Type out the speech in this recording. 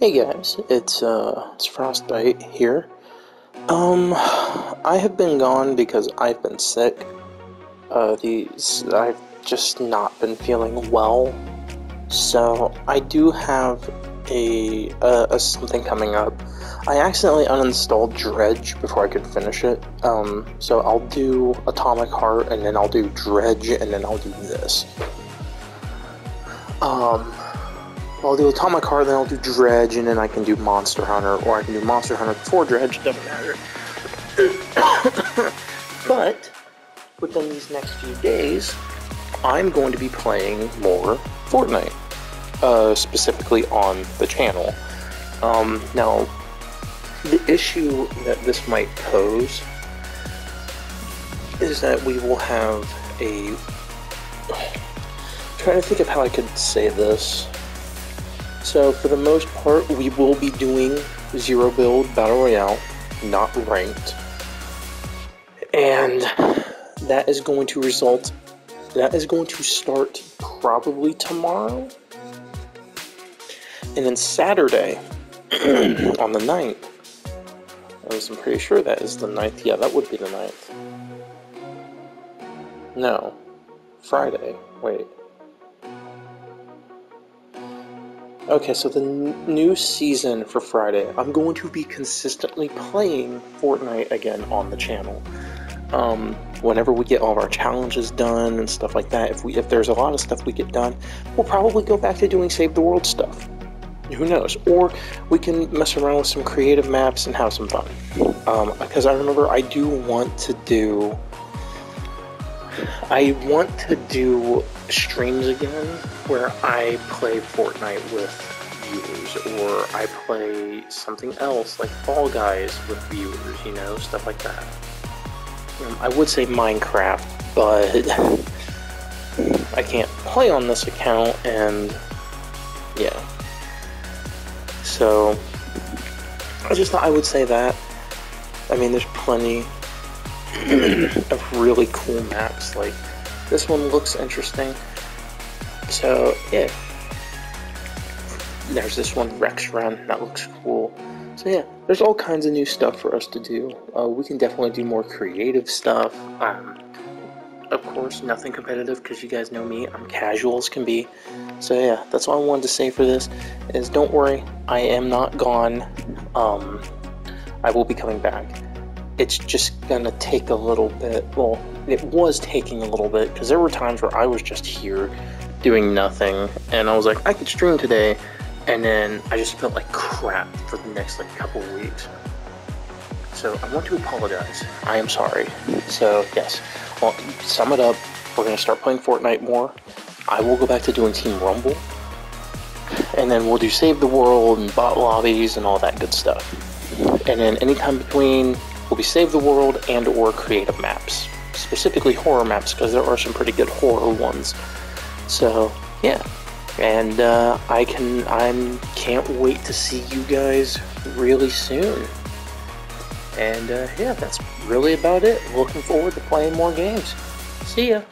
Hey guys, it's uh, it's FrostByte here. Um, I have been gone because I've been sick. Uh, these I've just not been feeling well. So I do have a, a, a something coming up. I accidentally uninstalled Dredge before I could finish it. Um, so I'll do Atomic Heart and then I'll do Dredge and then I'll do this. Um, I'll do Atomic Heart, then I'll do Dredge, and then I can do Monster Hunter, or I can do Monster Hunter before Dredge, doesn't matter. but, within these next few days, I'm going to be playing more Fortnite, uh, specifically on the channel. Um, now, the issue that this might pose is that we will have a. I'm trying to think of how I could say this. So for the most part, we will be doing zero build battle royale, not ranked, and that is going to result. That is going to start probably tomorrow, and then Saturday on the 9th. I'm pretty sure that is the 9th. Yeah, that would be the 9th. No, Friday. Wait. Okay, so the new season for Friday, I'm going to be consistently playing Fortnite again on the channel. Um, whenever we get all of our challenges done and stuff like that, if we if there's a lot of stuff we get done, we'll probably go back to doing Save the World stuff. Who knows? Or we can mess around with some creative maps and have some fun. Um, because I remember I do want to do. I want to do streams again where I play Fortnite with viewers or I play something else like Fall Guys with viewers, you know, stuff like that. Um, I would say Minecraft, but I can't play on this account and yeah. So I just thought I would say that. I mean, there's plenty of really cool maps like this one looks interesting. So, yeah. There's this one, Rex Run, that looks cool. So, yeah, there's all kinds of new stuff for us to do. Uh, we can definitely do more creative stuff. Um, of course, nothing competitive because you guys know me. I'm casual as can be. So yeah, that's all I wanted to say for this. Is don't worry, I am not gone. Um, I will be coming back it's just gonna take a little bit. Well, it was taking a little bit because there were times where I was just here doing nothing, and I was like, I could stream today, and then I just felt like crap for the next like couple weeks. So I want to apologize. I am sorry. So yes, well, sum it up. We're gonna start playing Fortnite more. I will go back to doing Team Rumble, and then we'll do Save the World and bot lobbies and all that good stuff. And then anytime between will be save the world and or creative maps. Specifically horror maps because there are some pretty good horror ones. So yeah. And uh, i can i'm can't wait to see you guys really soon. And uh, yeah that's really about it. Looking forward to playing more games. See ya